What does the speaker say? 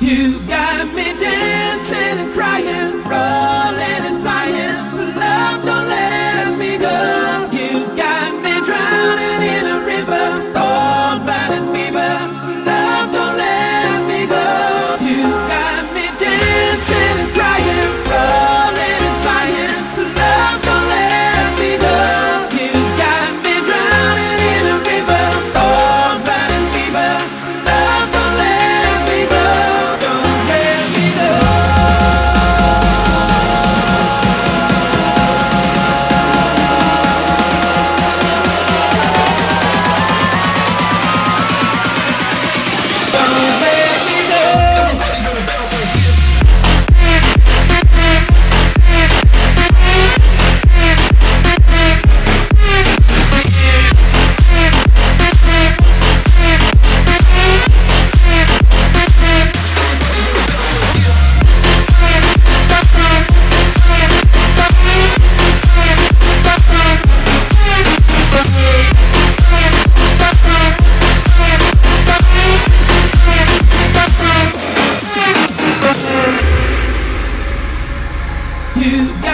You got me down. you